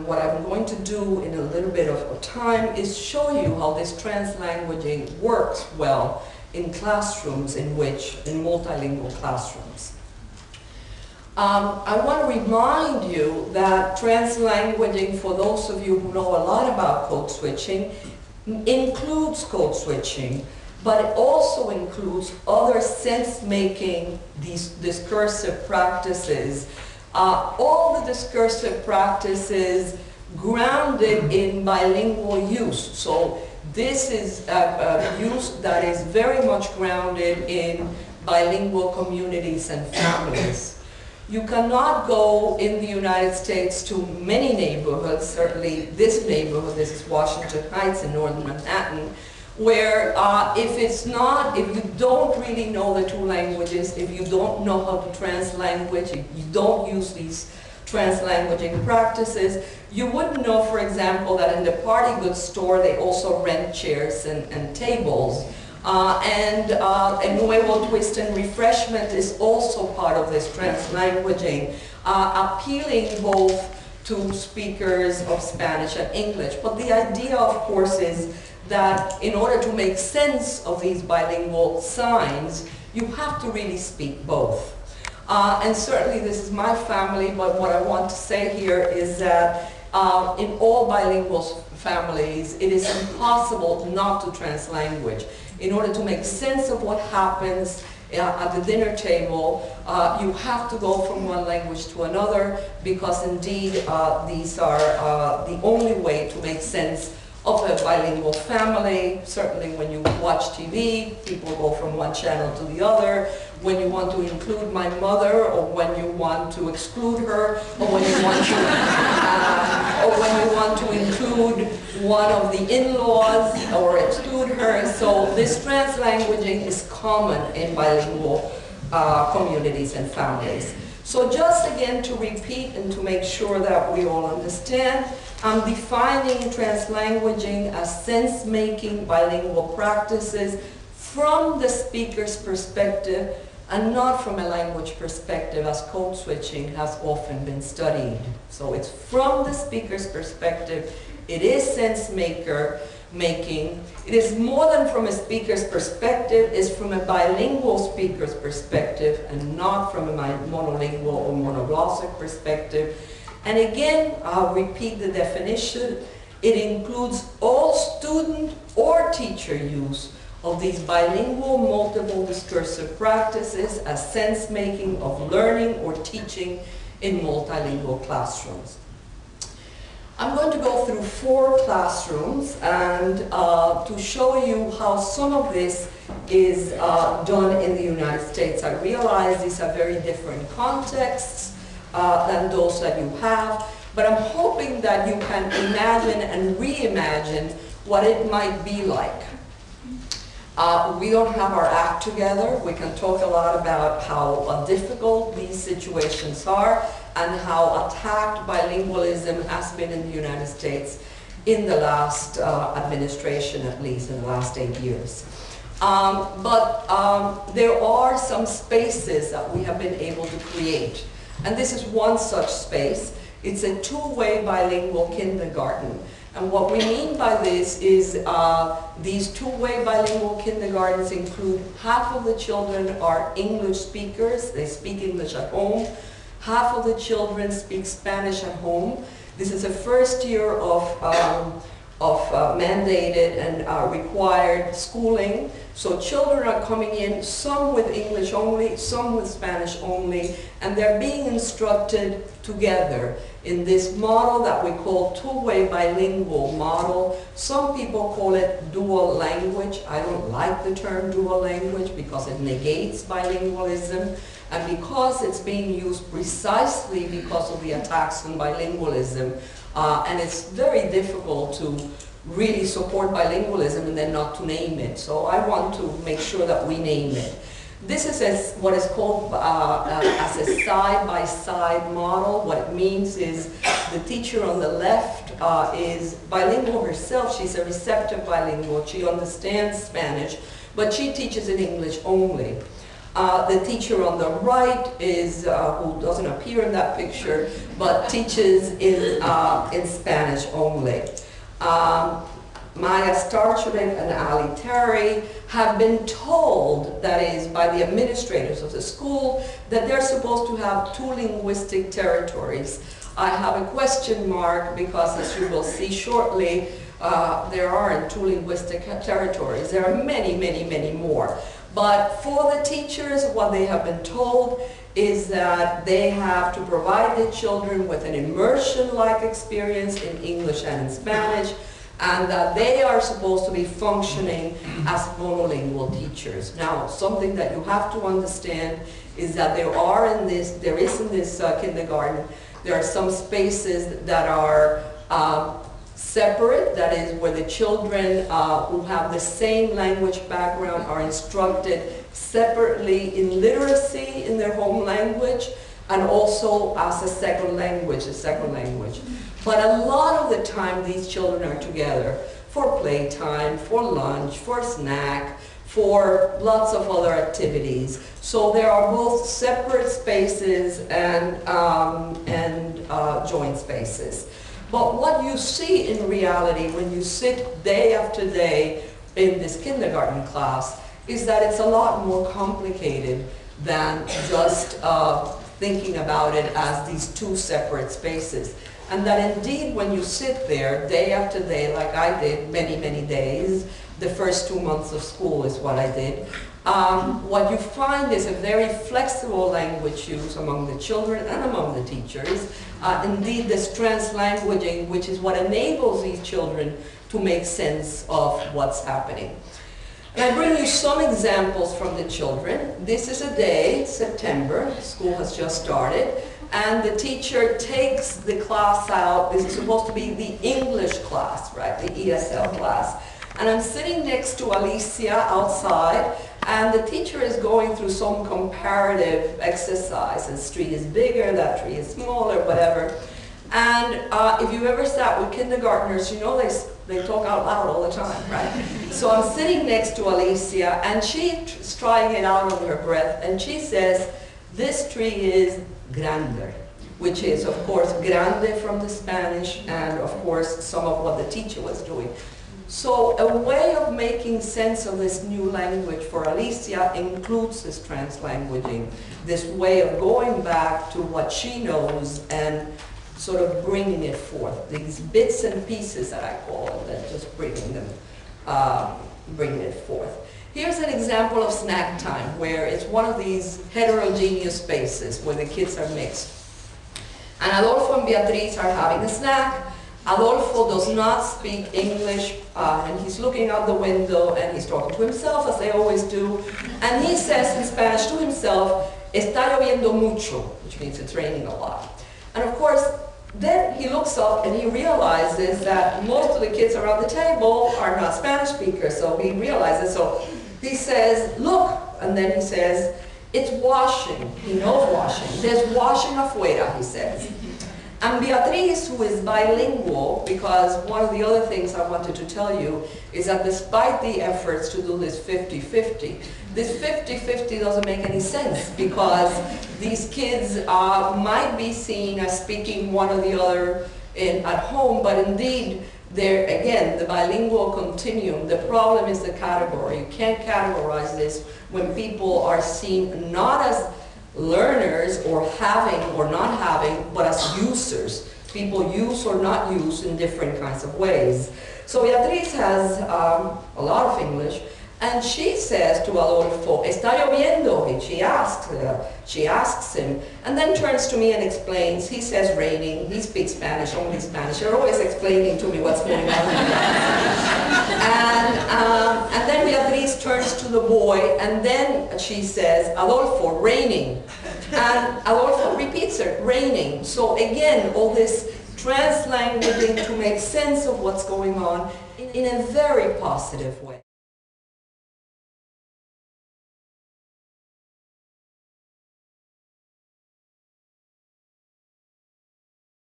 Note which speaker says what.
Speaker 1: And what I'm going to do in a little bit of time is show you how this translanguaging works well in classrooms in which, in multilingual classrooms. Um, I want to remind you that translanguaging, for those of you who know a lot about code switching, includes code switching, but it also includes other sense-making, these discursive practices. All the discursive practices grounded in bilingual use. So this is a, a use that is very much grounded in bilingual communities and families. You cannot go in the United States to many neighborhoods, certainly this neighborhood, this is Washington Heights in northern Manhattan, where uh, if it's not, if you don't really know the two languages, if you don't know how to translanguage, if you don't use these translanguaging practices, you wouldn't know, for example, that in the party goods store they also rent chairs and, and tables. Uh, and uh, a Nuevo Twist and Refreshment is also part of this translanguaging, uh, appealing both to speakers of Spanish and English. But the idea, of course, is that in order to make sense of these bilingual signs, you have to really speak both. Uh, and certainly this is my family, but what I want to say here is that uh, in all bilingual families, it is impossible not to translanguage in order to make sense of what happens uh, at the dinner table, uh, you have to go from one language to another because indeed uh, these are uh, the only way to make sense of a bilingual family. Certainly when you watch TV, people go from one channel to the other. When you want to include my mother, or when you want to exclude her, or when you want to, uh, or when you want to include one of the in-laws or exclude her. So this translanguaging is common in bilingual uh, communities and families. So just again to repeat and to make sure that we all understand, I'm defining translanguaging as sense-making bilingual practices from the speaker's perspective and not from a language perspective as code switching has often been studied. So it's from the speaker's perspective, it is sense maker making. It is more than from a speaker's perspective, it's from a bilingual speaker's perspective and not from a monolingual or monoglossic perspective. And again, I'll repeat the definition. It includes all student or teacher use of these bilingual multiple discursive practices as sense-making of learning or teaching in multilingual classrooms. I'm going to go through four classrooms and uh, to show you how some of this is uh, done in the United States. I realize these are very different contexts, uh, than those that you have. But I'm hoping that you can imagine and reimagine what it might be like. Uh, we don't have our act together. We can talk a lot about how uh, difficult these situations are and how attacked bilingualism has been in the United States in the last uh, administration, at least in the last eight years. Um, but um, there are some spaces that we have been able to create and this is one such space. It's a two-way bilingual kindergarten. And what we mean by this is uh, these two-way bilingual kindergartens include half of the children are English speakers, they speak English at home, half of the children speak Spanish at home. This is the first year of, um, of uh, mandated and uh, required schooling. So children are coming in, some with English only, some with Spanish only, and they're being instructed together in this model that we call two-way bilingual model. Some people call it dual language. I don't like the term dual language because it negates bilingualism and because it's being used precisely because of the attacks on bilingualism. Uh, and it's very difficult to really support bilingualism and then not to name it. So I want to make sure that we name it. This is a, what is called uh, uh, as a side-by-side -side model. What it means is the teacher on the left uh, is bilingual herself. She's a receptive bilingual. She understands Spanish, but she teaches in English only. Uh, the teacher on the right is, uh, who doesn't appear in that picture, but teaches in, uh, in Spanish only. Um, Maya Starchevik and Ali Terry have been told, that is, by the administrators of the school, that they're supposed to have two linguistic territories. I have a question mark because, as you will see shortly, uh, there aren't two linguistic territories. There are many, many, many more. But for the teachers, what they have been told is that they have to provide the children with an immersion-like experience in English and in Spanish, and that they are supposed to be functioning as monolingual teachers. Now, something that you have to understand is that there are in this, there is in this uh, kindergarten, there are some spaces that are uh, separate, that is where the children uh, who have the same language background are instructed separately in literacy in their home language and also as a second language, a second language. But a lot of the time these children are together for playtime, for lunch, for snack, for lots of other activities. So there are both separate spaces and, um, and uh, joint spaces. But what you see in reality when you sit day after day in this kindergarten class is that it's a lot more complicated than just uh, thinking about it as these two separate spaces. And that indeed when you sit there day after day, like I did many, many days, the first two months of school is what I did, um, what you find is a very flexible language use among the children and among the teachers. Uh, indeed, this translanguaging, which is what enables these children to make sense of what's happening. And I bring you some examples from the children. This is a day, September, school has just started, and the teacher takes the class out. This is supposed to be the English class, right, the ESL class. And I'm sitting next to Alicia outside, and the teacher is going through some comparative exercise. This tree is bigger, that tree is smaller, whatever. And uh, if you ever sat with kindergartners, you know they, they talk out loud all the time, right? so I'm sitting next to Alicia, and she's trying it out under her breath, and she says, this tree is grande, which is, of course, grande from the Spanish, and of course, some of what the teacher was doing. So a way of making sense of this new language for Alicia includes this translanguaging, this way of going back to what she knows and sort of bringing it forth. These bits and pieces that I call them, just bringing them, um, bringing it forth. Here's an example of snack time, where it's one of these heterogeneous spaces where the kids are mixed. And Adolfo and Beatriz are having a snack, Adolfo does not speak English, uh, and he's looking out the window and he's talking to himself, as they always do. And he says in Spanish to himself, está lloviendo mucho, which means it's raining a lot. And of course, then he looks up and he realizes that most of the kids around the table are not Spanish speakers, so he realizes, so he says, look, and then he says, it's washing. He knows washing. There's washing afuera, he says. And Beatriz, who is bilingual, because one of the other things I wanted to tell you is that despite the efforts to do this 50-50, this 50-50 doesn't make any sense because these kids uh, might be seen as speaking one or the other in, at home, but indeed, there again, the bilingual continuum, the problem is the category. You can't categorize this when people are seen not as learners or having or not having, but as users. People use or not use in different kinds of ways. So Beatriz has um, a lot of English, and she says to Adolfo, está lloviendo, and she asks, uh, she asks him, and then turns to me and explains, he says raining, he speaks Spanish, only Spanish, they're always explaining to me what's going on. and, um, and then Beatriz turns to the boy, and then she says, Adolfo, raining. And Adolfo repeats it, raining. So again, all this translanguaging to make sense of what's going on in a very positive way.